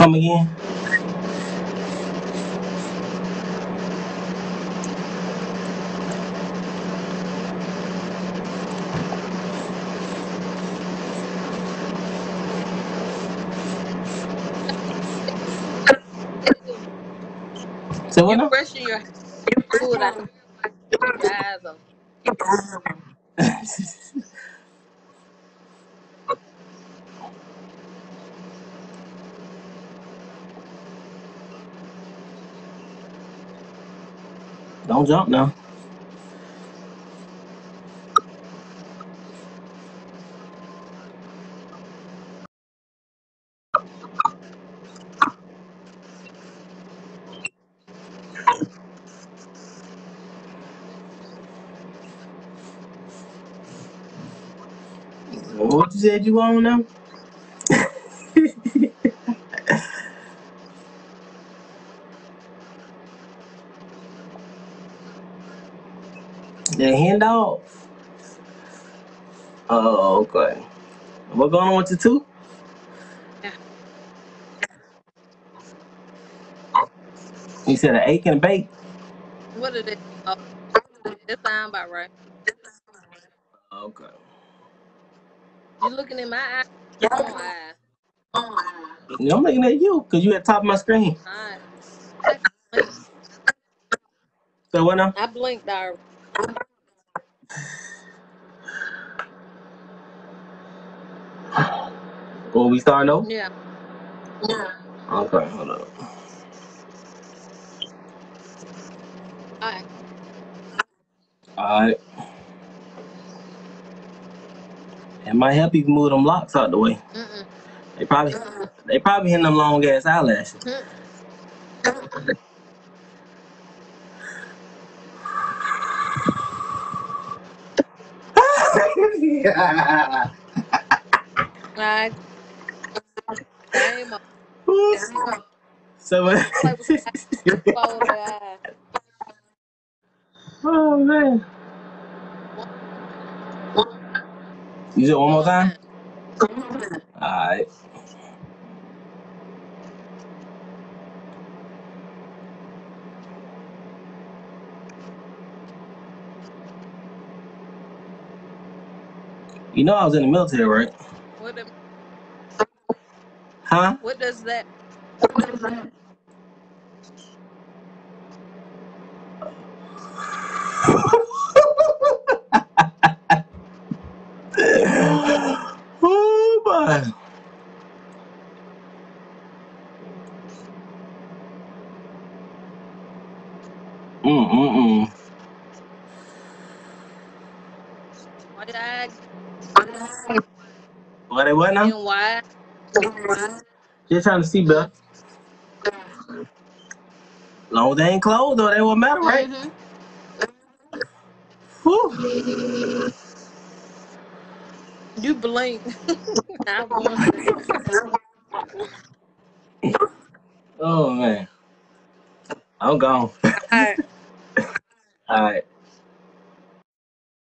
Come again? So what You now? brushing your food. I your eyes. Don't jump now. What you said you want now? The hand dog. Oh, okay. What going on with you two? Yeah. You said an ache and a bake. What are they? Oh, that sound about right. Okay. You looking in my eye? Eyes. Yeah, I'm looking at you because you at the top of my screen. Alright. I. So what now? I blinked already. Will we start over? Yeah. Okay, hold up. Alright. Alright. It might help you move them locks out the way. Mm-mm. They probably they probably hitting them long ass eyelashes. Hmm. So oh man. You said one more time? Alright. You know I was in the military, right? What, the, Huh? what does that? oh boy. Mm mm mm. Why your eyes What they what now? getting wide? Just trying to see, Bill. Long they ain't closed though, they won't matter, right? Mm-hmm. Whew. You blink. I Oh man. I'm gone. Alright. Alright.